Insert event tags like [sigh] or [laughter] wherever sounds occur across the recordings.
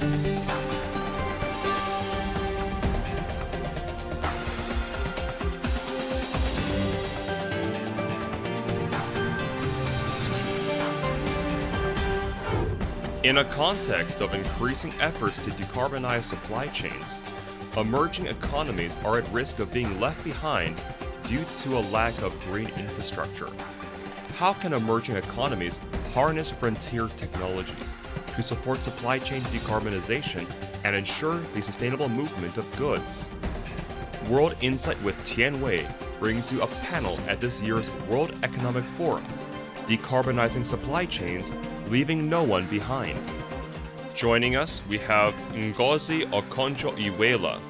In a context of increasing efforts to decarbonize supply chains, emerging economies are at risk of being left behind due to a lack of green infrastructure. How can emerging economies harness frontier technologies to support supply chain decarbonization and ensure the sustainable movement of goods? World Insight with Tian Wei brings you a panel at this year's World Economic Forum Decarbonizing Supply Chains leaving no one behind. Joining us, we have Ngozi Okonjo-Iweala,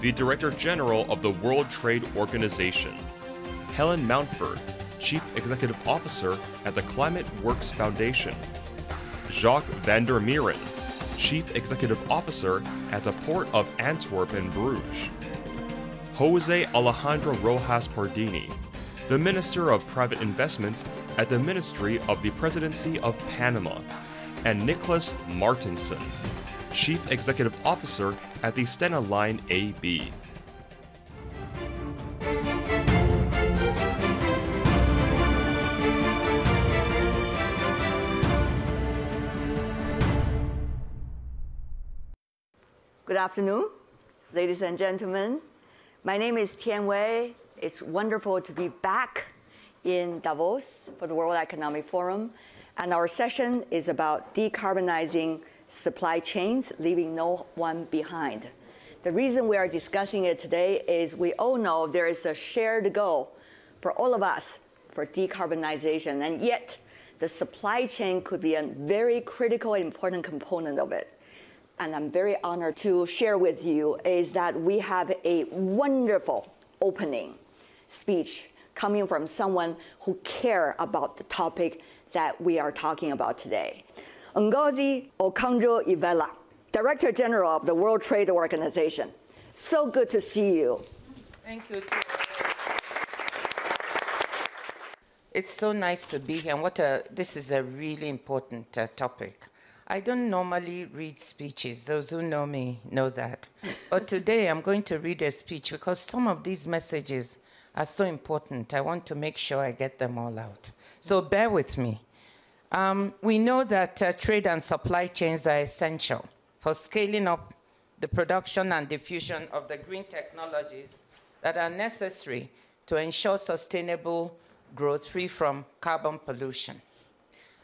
the Director General of the World Trade Organization, Helen Mountford, Chief Executive Officer at the Climate Works Foundation, Jacques Vandermeiren, Chief Executive Officer at the Port of Antwerp and Bruges, Jose Alejandro Rojas Pardini, the Minister of Private Investments at the Ministry of the Presidency of Panama, and Nicholas Mårtensson, Chief Executive Officer at the Stena Line AB. Afternoon, ladies and gentlemen. My name is Tian Wei. It's wonderful to be back in Davos for the World Economic Forum. And our session is about decarbonizing supply chains, leaving no one behind. The reason we are discussing it today is we all know there is a shared goal for all of us for decarbonization, and yet the supply chain could be a very critical and important component of it. And I'm very honored to share with you is that we have a wonderful opening speech coming from someone who care about the topic that we are talking about today. Ngozi Okonjo-Iweala, Director General of the World Trade Organization. So good to see you. Thank you. Too. It's so nice to be here. And what a, this is a really important uh, topic. I don't normally read speeches. Those who know me know that. but today I'm going to read a speech because some of these messages are so important. I want to make sure I get them all out. So bear with me. Um, we know that uh, trade and supply chains are essential for scaling up the production and diffusion of the green technologies that are necessary to ensure sustainable growth free from carbon pollution.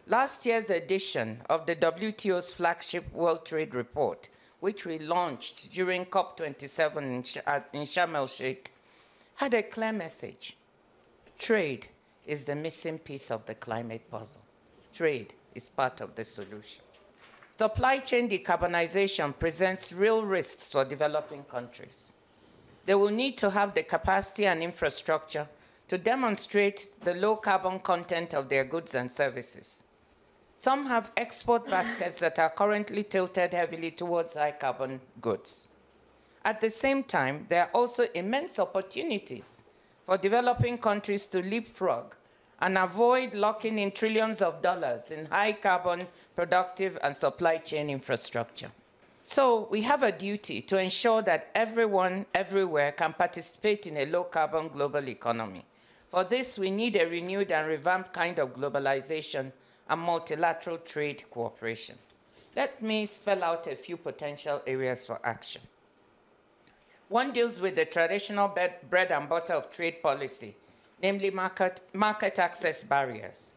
Last year's edition of the WTO's flagship World Trade Report, which we launched during COP27 in, Sh in Sharm el Sheikh, had a clear message. Trade is the missing piece of the climate puzzle. Trade is part of the solution. Supply chain decarbonization presents real risks for developing countries. They will need to have the capacity and infrastructure to demonstrate the low carbon content of their goods and services. Some have export baskets that are currently tilted heavily towards high carbon goods. At the same time, there are also immense opportunities for developing countries to leapfrog and avoid locking in trillions of dollars in high carbon productive and supply chain infrastructure. So we have a duty to ensure that everyone, everywhere can participate in a low carbon global economy. For this, we need a renewed and revamped kind of globalization and multilateral trade cooperation. Let me spell out a few potential areas for action. One deals with the traditional bread and butter of trade policy, namely market, market access barriers.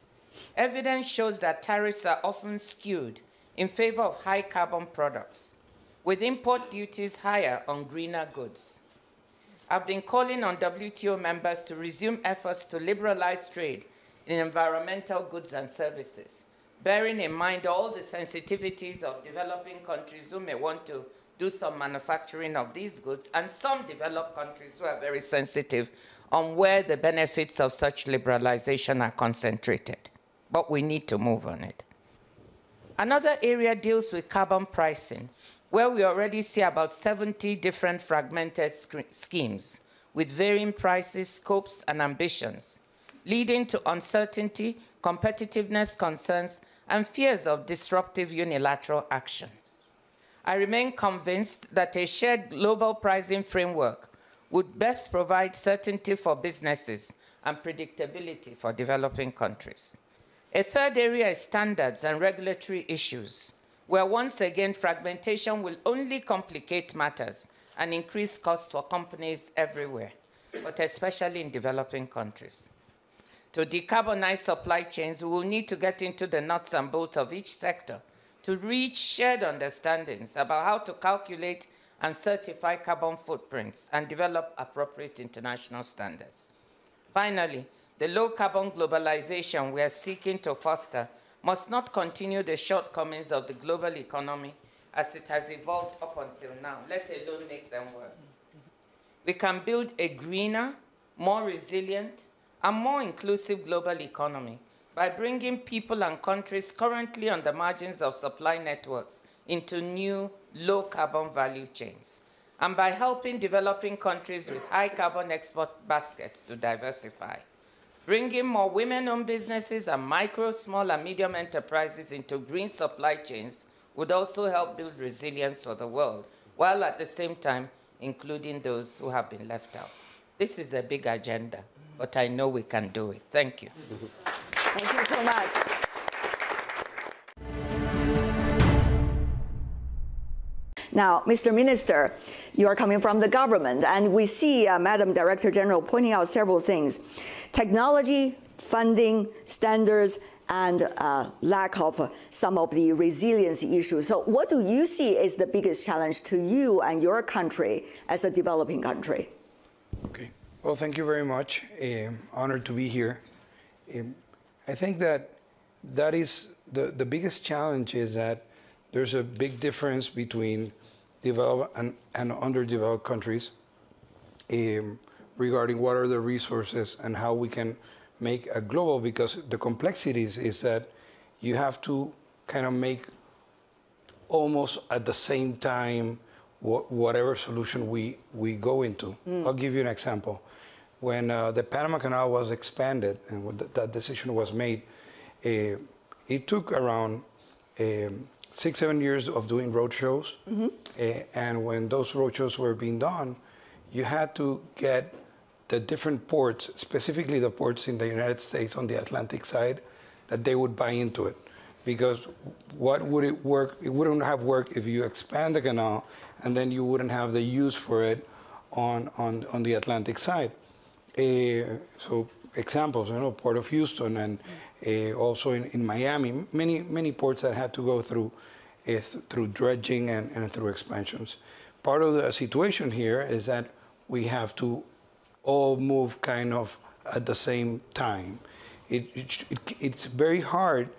Evidence shows that tariffs are often skewed in favor of high carbon products, with import duties higher on greener goods. I've been calling on WTO members to resume efforts to liberalize trade in environmental goods and services, bearing in mind all the sensitivities of developing countries who may want to do some manufacturing of these goods, and some developed countries who are very sensitive on where the benefits of such liberalization are concentrated. But we need to move on it. Another area deals with carbon pricing, where we already see about 70 different fragmented schemes with varying prices, scopes, and ambitions, leading to uncertainty, competitiveness concerns, and fears of disruptive unilateral action. I remain convinced that a shared global pricing framework would best provide certainty for businesses and predictability for developing countries. A third area is standards and regulatory issues, where once again fragmentation will only complicate matters and increase costs for companies everywhere, but especially in developing countries. To decarbonize supply chains, we will need to get into the nuts and bolts of each sector to reach shared understandings about how to calculate and certify carbon footprints and develop appropriate international standards. Finally, the low carbon globalization we are seeking to foster must not continue the shortcomings of the global economy as it has evolved up until now, let alone make them worse. We can build a greener, more resilient, and more inclusive global economy by bringing people and countries currently on the margins of supply networks into new low carbon value chains, and by helping developing countries with high carbon export baskets to diversify. Bringing more women owned businesses and micro, small, and medium enterprises into green supply chains would also help build resilience for the world, while at the same time including those who have been left out. This is a big agenda, but I know we can do it. Thank you. Thank you so much. Now, Mr. Minister, you are coming from the government, and we see uh, Madam Director General pointing out several things technology, funding, standards, and uh, lack of uh, some of the resiliency issues. So, what do you see is the biggest challenge to you and your country as a developing country? Okay. Well, thank you very much. Um, honored to be here. Um, I think that that is the, the biggest challenge is that there's a big difference between developed and, and underdeveloped countries um, regarding what are the resources and how we can make a global because the complexities is that you have to kind of make almost at the same time wh- whatever solution we, we go into. Mm. I'll give you an example. When uh, the Panama Canal was expanded and th- that decision was made, uh, it took around um, six, seven years of doing road shows. Mm-hmm. Uh, and when those road shows were being done, you had to get the different ports, specifically the ports in the United States on the Atlantic side, that they would buy into it. Because what would it work? It wouldn't have worked if you expand the canal and then you wouldn't have the use for it on, on, on the Atlantic side. Uh, so examples, you know, Port of Houston and uh, also in, in Miami, many, many ports that had to go through, uh, th- through dredging and, and through expansions. Part of the situation here is that we have to all move kind of at the same time. It, it, it it's very hard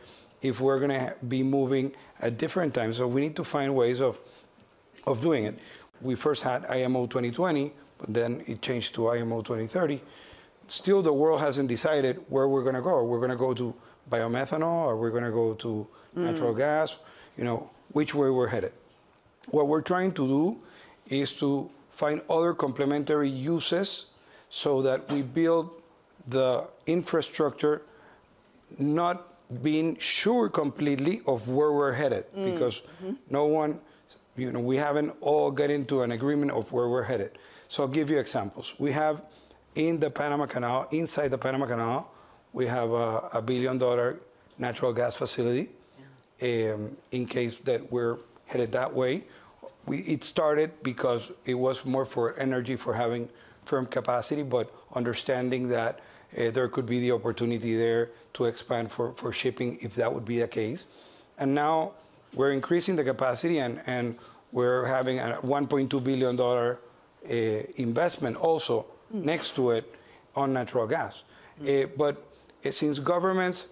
if we're going to be moving at different times. So we need to find ways of, of doing it. We first had IMO 2020, but then it changed to IMO 2030 still the world hasn't decided where we're going to go. We're going to go to biomethanol or we're going to go to mm. natural gas, you know, which way we're headed. What we're trying to do is to find other complementary uses so that we build the infrastructure not being sure completely of where we're headed mm. because mm-hmm. no one you know we haven't all got into an agreement of where we're headed so i'll give you examples we have in the Panama Canal, inside the Panama Canal, we have a, a billion dollar natural gas facility yeah. um, in case that we're headed that way. We, it started because it was more for energy for having firm capacity, but understanding that uh, there could be the opportunity there to expand for, for shipping if that would be the case. And now we're increasing the capacity and, and we're having a $1.2 billion investment also next to it on natural gas. Uh, but uh, since governments,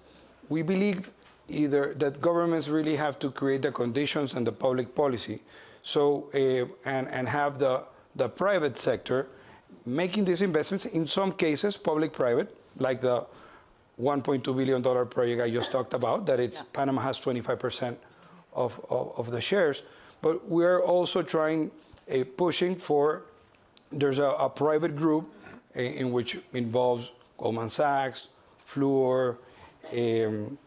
we believe either that governments really have to create the conditions and the public policy, so uh, and and have the the private sector making these investments. In some cases, public-private, like the 1.2 billion dollar project I just talked about. That it's yeah. Panama has 25 percent of, of, of the shares, but we're also trying uh, pushing for there's a, a private group in, in, which involves Goldman Sachs, Fluor, um,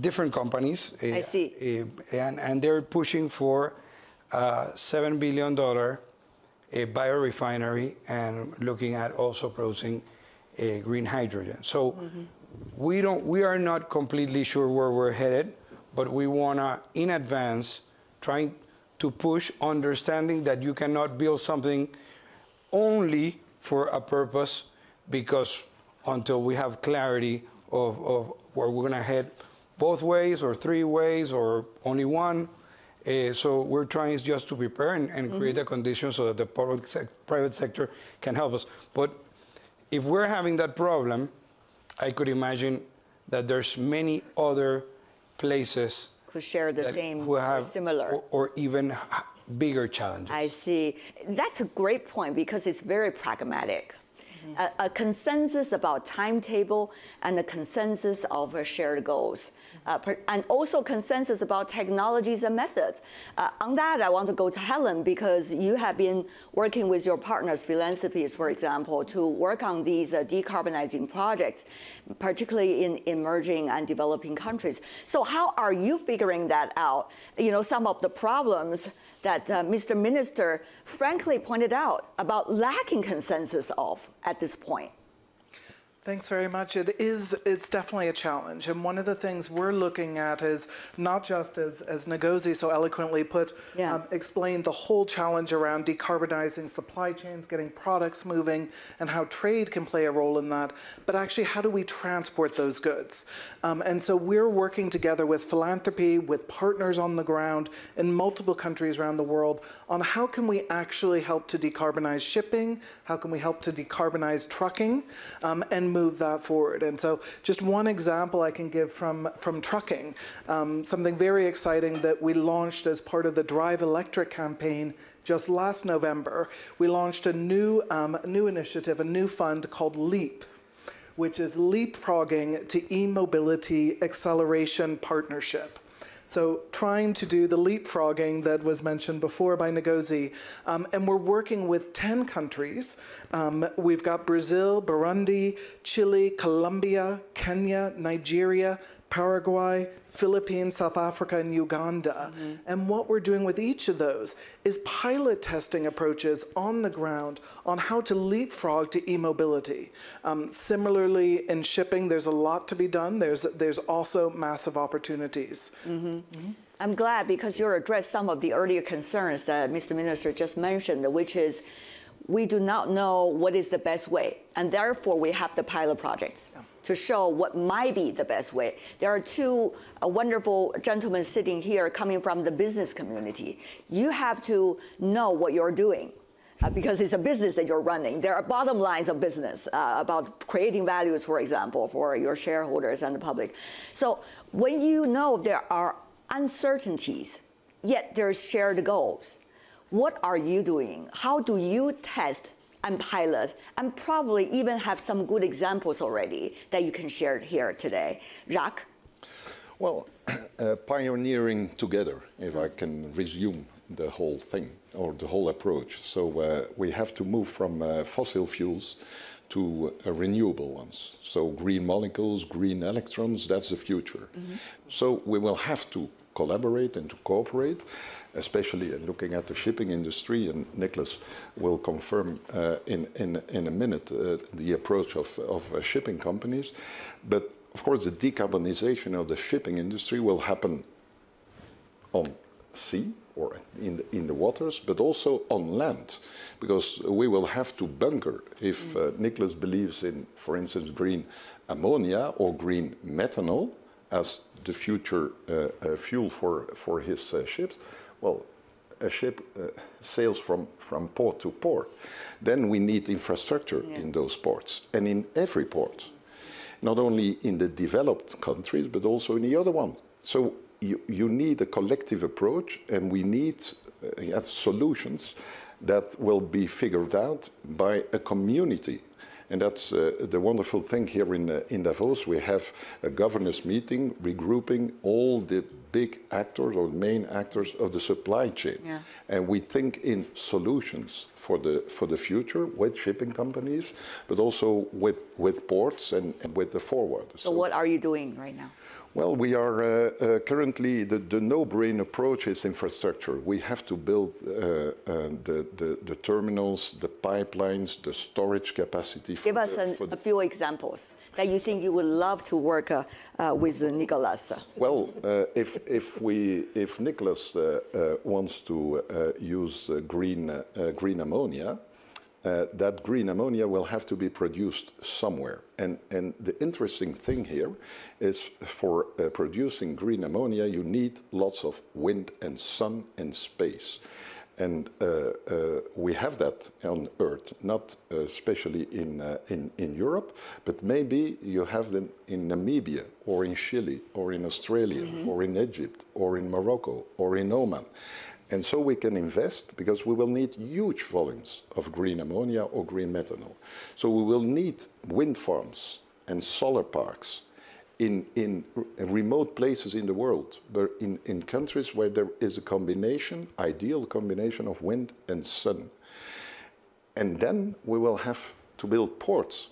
different companies. Uh, I see. Uh, and, and they're pushing for a $7 billion a biorefinery and looking at also producing a green hydrogen. So we don't we are not completely sure where we're headed, but we wanna in advance trying to push understanding that you cannot build something only for a purpose because until we have clarity of, of where we're gonna head both ways or three ways or only one. Uh, so we're trying just to prepare and, and create a condition so that the public sec- private sector can help us. But if we're having that problem, I could imagine that there's many other places Who share the same who or have similar. or, or even bigger challenges. I see. That's a great point because it's very pragmatic. Mm-hmm. A, a consensus about timetable and a consensus of shared goals. Uh, and also consensus about technologies and methods. Uh, on that, I want to go to Helen because you have been working with your partners, philanthropies, for example, to work on these uh, decarbonizing projects, particularly in emerging and developing countries. So, how are you figuring that out? You know, some of the problems that uh, Mr. Minister frankly pointed out about lacking consensus of at this point. Thanks very much. It is, it's definitely a challenge. And one of the things we're looking at is not just as, as Ngozi so eloquently put, Yeah. um, explained the whole challenge around decarbonizing supply chains, getting products moving, and how trade can play a role in that, but actually how do we transport those goods? Um, and so we're working together with philanthropy, with partners on the ground in multiple countries around the world on how can we actually help to decarbonize shipping, how can we help to decarbonize trucking, um, and move that forward. And so, just one example I can give from from trucking, um, something very exciting that we launched as part of the Drive Electric campaign. Just last November, we launched a new um, new initiative, a new fund called LEAP, which is leapfrogging to e-mobility acceleration partnership. So trying to do the leapfrogging that was mentioned before by Ngozi, um, and we're working with 10 countries. Um, we've got Brazil, Burundi, Chile, Colombia, Kenya, Nigeria, Paraguay, Philippines, South Africa, and Uganda. Mm-hmm. And what we're doing with each of those is pilot testing approaches on the ground on how to leapfrog to e-mobility. Um, similarly, in shipping, there's a lot to be done. There's there's also massive opportunities. Mm-hmm. Mm-hmm. I'm glad because you addressed some of the earlier concerns that Mr. Minister just mentioned, which is we do not know what is the best way, and therefore we have the pilot projects to show what might be the best way. There are two uh, wonderful gentlemen sitting here coming from the business community. You have to know what you're doing. uh, because it's a business that you're running. There are bottom lines of business uh, about creating values, for example, for your shareholders and the public. So when you know there are uncertainties, yet there's shared goals, what are you doing? How do you test and pilot and probably even have some good examples already that you can share here today? Jacques? Well, [clears throat] uh, pioneering together, if I can resume the whole thing or the whole approach. So uh, we have to move from uh, fossil fuels to uh, renewable ones. So green molecules, green electrons, that's the future. So we will have to collaborate and to cooperate, especially in looking at the shipping industry. And Nicholas will confirm uh, in, in, in a minute uh, the approach of, of uh, shipping companies. But of course, the decarbonization of the shipping industry will happen on sea or in the, in the waters, but also on land, because we will have to bunker if uh, Nicholas believes in, for instance, green ammonia or green methanol as the future uh, uh, fuel for, for his ships. Well, a ship uh, sails from, from port to port. Then we need infrastructure in those ports and in every port not only in the developed countries, but also in the other one. So you, you need a collective approach, and we need uh, yeah, solutions that will be figured out by a community. And that's uh, the wonderful thing here in, uh, in Davos. We have a governance meeting regrouping all the big actors or main actors of the supply chain. Yeah. And we think in solutions for the, for the future with shipping companies, but also with, with ports and, and with the forwarders. So what are you doing right now? Well, we are uh, uh, currently, the, the no-brain approach is infrastructure. We have to build uh, uh, the, the, the terminals, the pipelines, the storage capacity. For Give us the, an, a few examples that you think you would love to work uh, uh, with uh, Nicolas. Well, uh, if, if, we, if Nicholas uh, wants to use green, green ammonia, that green ammonia will have to be produced somewhere. And, and the interesting thing here is for producing green ammonia, you need lots of wind and sun and space. And uh, uh, we have that on Earth, not uh, especially in, uh, in, in Europe, but maybe you have them in Namibia or in Chile or in Australia or in Egypt or in Morocco or in Oman. And so we can invest because we will need huge volumes of green ammonia or green methanol. So we will need wind farms and solar parks in, in remote places in the world, but in, in countries where there is a combination, ideal combination of wind and sun. And then we will have to build ports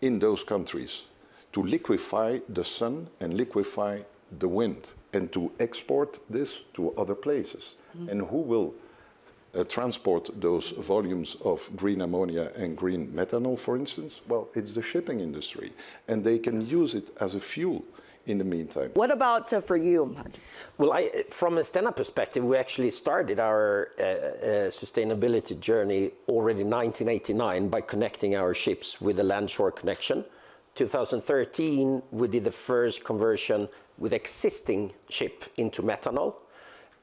in those countries to liquefy the sun and liquefy the wind and to export this to other places. Mm-hmm. And who will uh, transport those volumes of green ammonia and green methanol, for instance? Well, it's the shipping industry, and they can use it as a fuel in the meantime. What about uh, for you? Martin? Well, I, from a Stena perspective, we actually started our uh, uh, sustainability journey already in 1989 by connecting our ships with a land-shore connection. 2013, we did the first conversion with existing ship into methanol.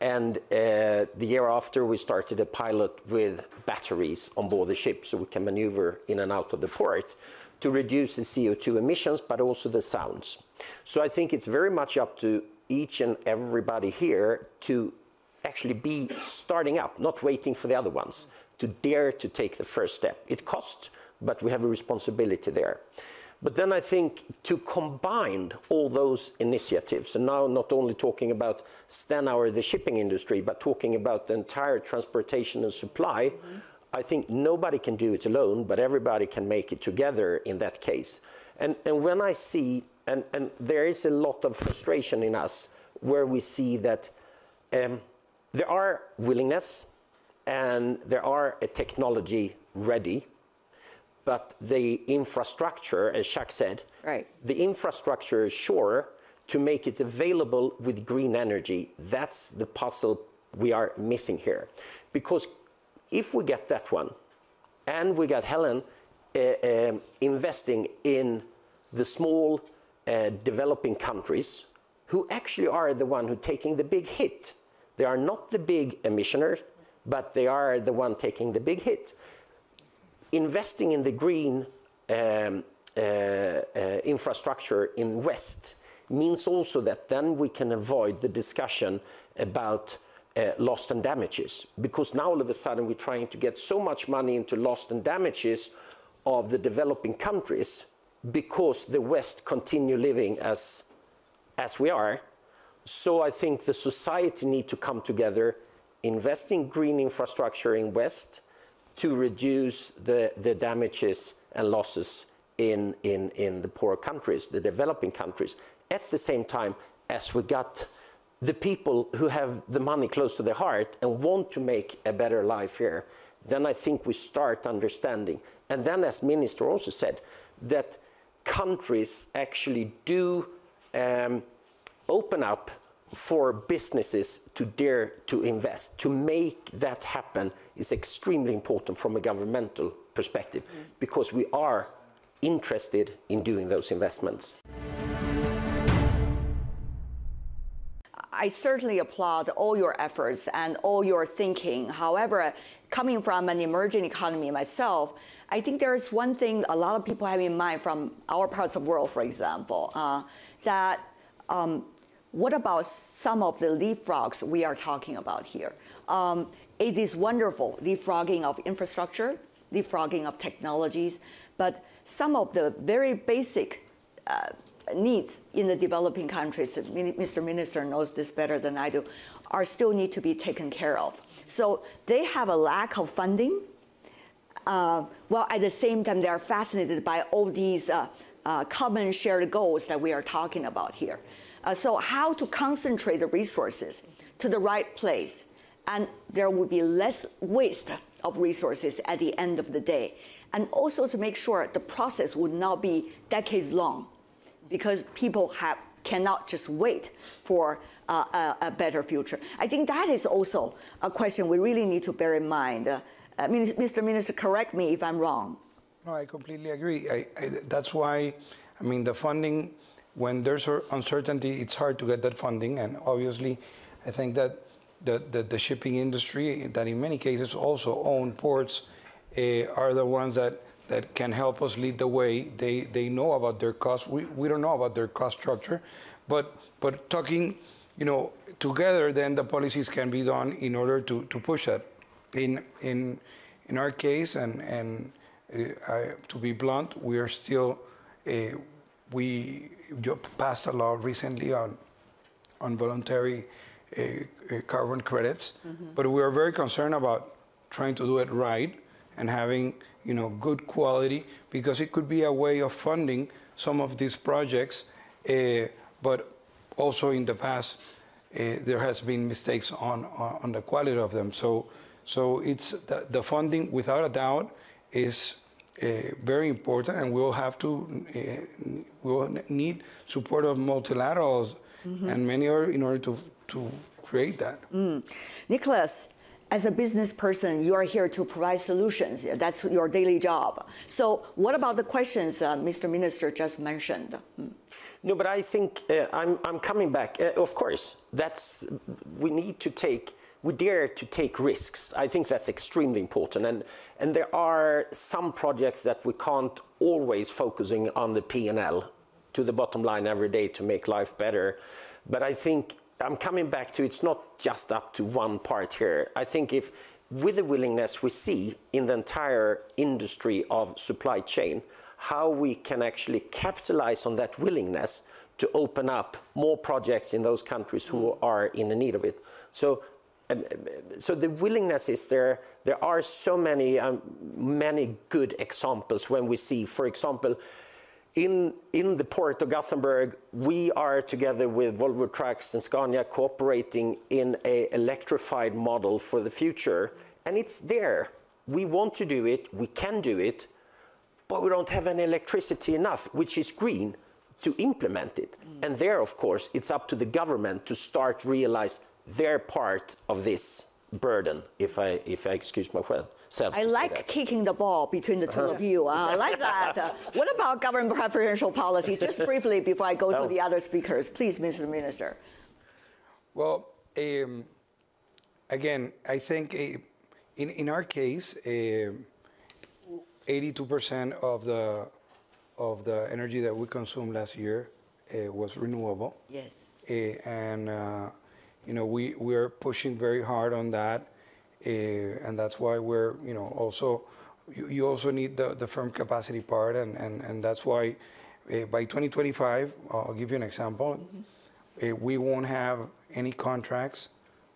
And uh, the year after, we started a pilot with batteries on board the ship so we can maneuver in and out of the port to reduce the CO2 emissions, but also the sounds. So I think it's very much up to each and everybody here to actually be starting up, not waiting for the other ones, to dare to take the first step. It costs, but we have a responsibility there. But then I think to combine all those initiatives, and now not only talking about Stena or the shipping industry, but talking about the entire transportation and supply, I think nobody can do it alone, but everybody can make it together in that case. And, and when I see, and, and there is a lot of frustration in us where we see that um, there are willingness and there are a technology ready, but the infrastructure, as Jacques said, Right. the infrastructure is sure to make it available with green energy. That's the puzzle we are missing here. Because if we get that one, and we got Helen uh, um, investing in the small uh, developing countries who actually are the one who taking the big hit. They are not the big emissioners, but they are the one taking the big hit investing in the green um, uh, uh, infrastructure in West means also that then we can avoid the discussion about uh, lost and damages. Because now all of a sudden we're trying to get so much money into lost and damages of the developing countries because the West continue living as, as we are. So I think the society need to come together, invest in green infrastructure in West, to reduce the, the damages and losses in, in, in the poor countries, the developing countries, at the same time as we got the people who have the money close to their heart and want to make a better life here, then I think we start understanding. And then, as Minister also said, that countries actually do um, open up for businesses to dare to invest. To make that happen is extremely important from a governmental perspective because we are interested in doing those investments. I certainly applaud all your efforts and all your thinking. However, coming from an emerging economy myself, I think there's one thing a lot of people have in mind from our parts of the world, for example, uh, that um, what about some of the leapfrogs we are talking about here? Um, it is wonderful, leapfrogging of infrastructure, leapfrogging of technologies, but some of the very basic uh, needs in the developing countries, Mr. Minister knows this better than I do, are still need to be taken care of. So they have a lack of funding, uh, while at the same time they are fascinated by all these uh, uh, common shared goals that we are talking about here. Uh, so how to concentrate the resources to the right place, and there will be less waste of resources at the end of the day, and also to make sure the process would not be decades long, because people have cannot just wait for uh, a, a, better future. I think that is also a question we really need to bear in mind. Uh, Mr. Minister, correct me if I'm wrong. No, I completely agree. I, I, that's why, I mean, the funding, when there's uncertainty, it's hard to get that funding. And obviously, I think that the, the, the shipping industry, that in many cases also own ports, uh, are the ones that, that can help us lead the way. They, they know about their cost. We, we don't know about their cost structure. But, but talking, you know, together, then the policies can be done in order to, to push that. In, in, in our case, and, and uh, to be blunt, we are still, uh, we passed a law recently on, on voluntary uh, carbon credits, mm-hmm. but we are very concerned about trying to do it right and having you know good quality because it could be a way of funding some of these projects uh, but also in the past uh, there has been mistakes on, on, on the quality of them so so it's the, the funding without a doubt is very important, and we'll have to uh, we'll need support of multilaterals mm-hmm. and many are in order to to create that. Mm. Nicholas, as a business person, you are here to provide solutions. That's your daily job. So, what about the questions uh, Mr. Minister just mentioned? Mm. No, but I think uh, I'm, I'm coming back. Uh, of course, that's we need to take we dare to take risks. I think that's extremely important. And, and there are some projects that we can't always focusing on the P&L to the bottom line every day to make life better. But I think I'm coming back to it's not just up to one part here. I think if with the willingness we see in the entire industry of supply chain, how we can actually capitalize on that willingness to open up more projects in those countries who are in the need of it. So so the willingness is there. There are so many, um, many good examples when we see, for example, in, in the port of Gothenburg, we are together with Volvo Trucks and Scania cooperating in a electrified model for the future. And it's there. We want to do it, we can do it, but we don't have any electricity enough, which is green, to implement it. Mm. And there, of course, it's up to the government to start realize their part of this burden, if I, if I excuse myself. I like kicking the ball between the 2 of you. Uh, I [laughs] like that. Uh, what about government preferential policy? Just briefly before I go to the other speakers, please, Mr. Minister. Well, um, again, I think uh, in, in our case, 82% um, of the of the energy that we consumed last year uh, was renewable. Yes. Uh, and uh, you know, we, we're pushing very hard on that. Uh, and that's why we're, you know, also, you, you also need the, the firm capacity part. And, and, and that's why uh, by 2025, I'll give you an example, mm-hmm. uh, we won't have any contracts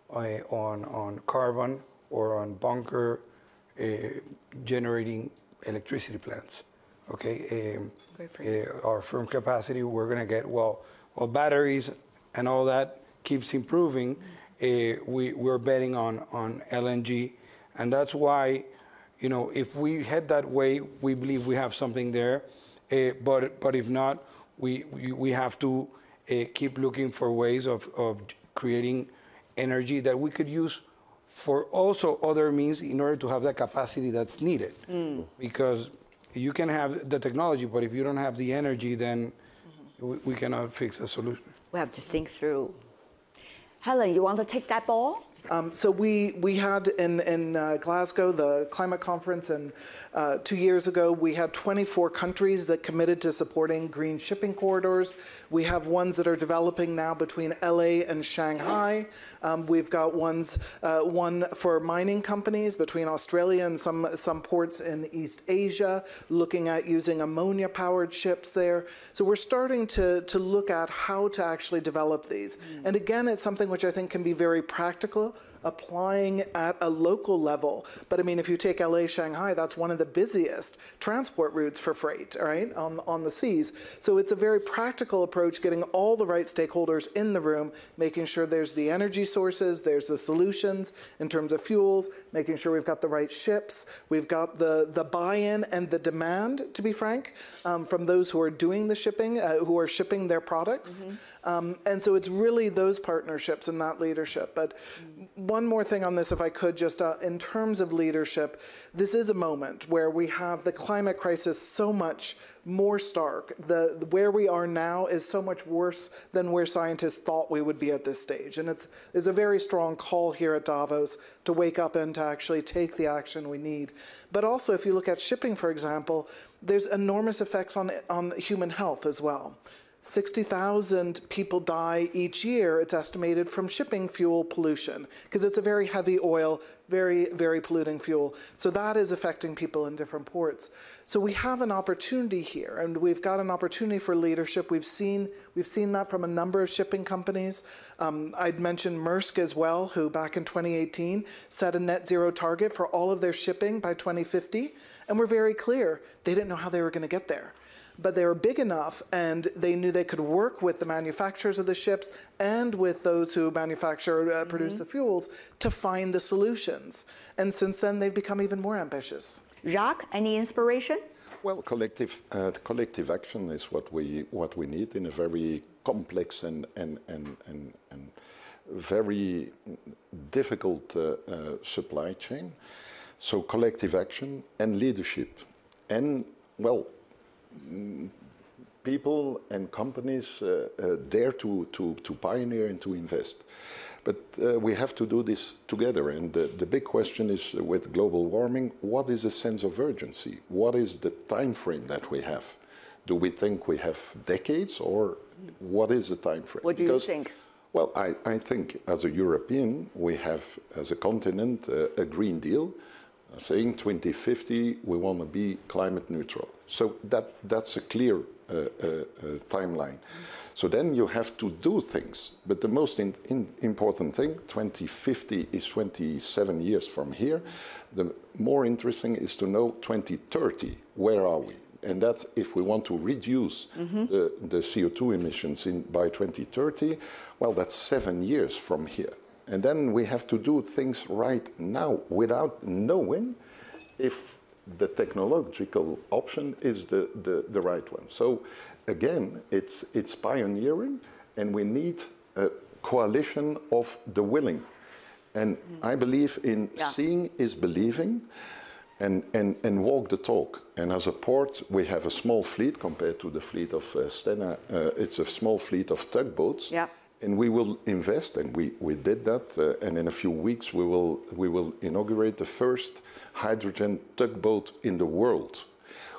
on, on carbon or on bunker generating electricity plants. Okay, um, uh, our firm capacity, we're going to get well, well, batteries and all that keeps improving, uh, we, we're betting on, on LNG. And that's why, you know, if we head that way, we believe we have something there. Uh, but, but if not, we, we, we have to uh, keep looking for ways of, of creating energy that we could use for also other means in order to have the capacity that's needed. Mm. Because you can have the technology, but if you don't have the energy, then mm-hmm. we, we cannot fix the solution. We have to think through Helen, you want to take that ball? Um, so we we had in in uh, Glasgow the climate conference, and uh, two years ago we had 24 countries that committed to supporting green shipping corridors. We have ones that are developing now between LA and Shanghai. Um, we've got ones uh, one for mining companies between Australia and some some ports in East Asia, looking at using ammonia powered ships there. So we're starting to to look at how to actually develop these. Mm. And again, it's something which I think can be very practical applying at a local level. But I mean, if you take LA, Shanghai, that's one of the busiest transport routes for freight, right, on, on the seas. So it's a very practical approach, getting all the right stakeholders in the room, making sure there's the energy sources, there's the solutions in terms of fuels, making sure we've got the right ships, we've got the, the buy-in and the demand, to be frank, um, from those who are doing the shipping, uh, who are shipping their products. Mm-hmm. Um, and so it's really those partnerships and that leadership. But one more thing on this, if I could, just uh, in terms of leadership, this is a moment where we have the climate crisis so much more stark. The, where we are now is so much worse than where scientists thought we would be at this stage. And it's, it's a very strong call here at Davos to wake up and to actually take the action we need. But also, if you look at shipping, for example, there's enormous effects on, on human health as well. 60,000 people die each year, it's estimated, from shipping fuel pollution, because it's a very heavy oil, very, very polluting fuel. So that is affecting people in different ports. So we have an opportunity here, and we've got an opportunity for leadership. We've seen, we've seen that from a number of shipping companies. Um, I'd mentioned Maersk as well, who back in 2018 set a net zero target for all of their shipping by 2050. And we're very clear, they didn't know how they were going to get there but they were big enough and they knew they could work with the manufacturers of the ships and with those who manufacture, uh, produce mm-hmm. the fuels to find the solutions. And since then, they've become even more ambitious. Jacques, any inspiration? Well, collective, uh, collective action is what we, what we need in a very complex and, and, and, and, and very difficult uh, uh, supply chain. So, collective action and leadership. And, well, people and companies uh, uh, dare to, to, to pioneer and to invest. But uh, we have to do this together. And the, the big question is with global warming, what is the sense of urgency? What is the time frame that we have? Do we think we have decades or what is the time frame? What do because, you think? Well, I, I think as a European, we have as a continent uh, a Green Deal saying 2050 we want to be climate neutral. So that, that's a clear uh, uh, uh, timeline. So then you have to do things. But the most in, in important thing, 2050 is 27 years from here. The more interesting is to know 2030, where are we? And that's if we want to reduce mm-hmm. the, the CO2 emissions in, by 2030, well, that's seven years from here. And then we have to do things right now without knowing if the technological option is the, the, the right one. So again, it's, it's pioneering and we need a coalition of the willing. And mm. I believe in yeah. seeing is believing and, and, and walk the talk. And as a port, we have a small fleet compared to the fleet of uh, Stena. Uh, it's a small fleet of tugboats. Yeah and we will invest, and we, we did that. Uh, and in a few weeks, we will, we will inaugurate the first hydrogen tugboat in the world,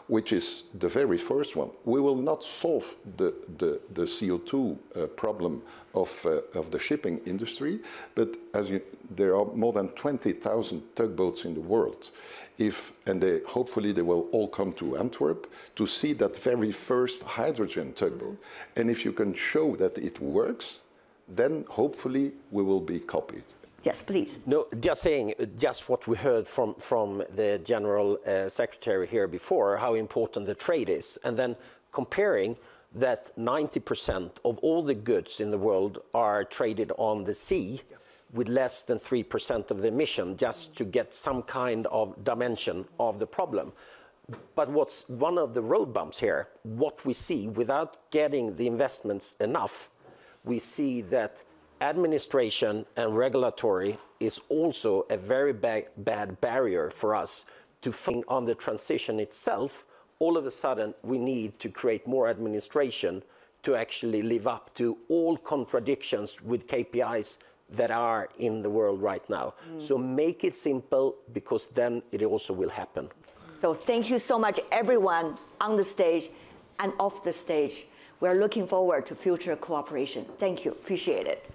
which is the very first one. We will not solve the, the, the CO2 uh, problem of, uh, of the shipping industry, but as you, there are more than 20,000 tugboats in the world. If, and they, hopefully they will all come to Antwerp to see that very first hydrogen tugboat. And if you can show that it works, then hopefully we will be copied. Yes, please. No, just saying, just what we heard from, from the General uh, Secretary here before, how important the trade is, and then comparing that 90% of all the goods in the world are traded on the sea yeah. with less than 3% of the emission, just to get some kind of dimension of the problem. But what's one of the road bumps here, what we see without getting the investments enough, we see that administration and regulatory is also a very ba bad barrier for us to think on the transition itself. All of a sudden, we need to create more administration to actually live up to all contradictions with KPIs that are in the world right now. Mm. So make it simple because then it also will happen. So thank you so much, everyone on the stage and off the stage. We're looking forward to future cooperation. Thank you. Appreciate it.